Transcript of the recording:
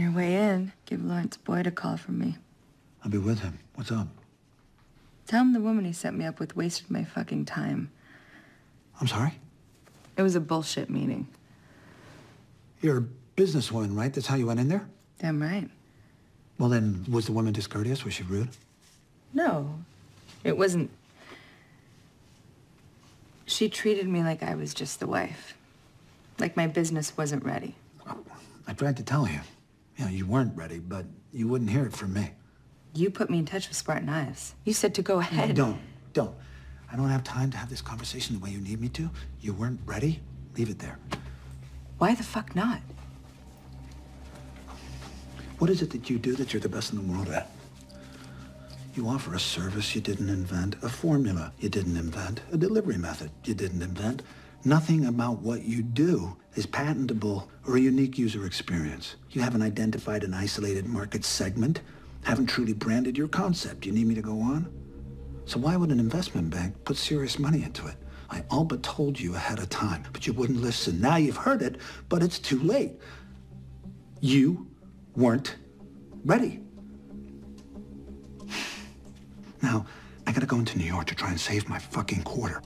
Your way in, give Lawrence Boyd a call from me. I'll be with him. What's up? Tell him the woman he set me up with wasted my fucking time. I'm sorry? It was a bullshit meeting. You're a businesswoman, right? That's how you went in there? Damn right. Well, then, was the woman discourteous? Was she rude? No, it wasn't. She treated me like I was just the wife. Like my business wasn't ready. I tried to tell you. You know, you weren't ready, but you wouldn't hear it from me. You put me in touch with Spartan Ives. You said to go ahead. Don't, don't. I don't have time to have this conversation the way you need me to. You weren't ready. Leave it there. Why the fuck not? What is it that you do that you're the best in the world at? You offer a service you didn't invent, a formula you didn't invent, a delivery method you didn't invent. Nothing about what you do is patentable or a unique user experience. You haven't identified an isolated market segment, haven't truly branded your concept. You need me to go on? So why would an investment bank put serious money into it? I all but told you ahead of time, but you wouldn't listen. Now you've heard it, but it's too late. You weren't ready. Now, I gotta go into New York to try and save my fucking quarter.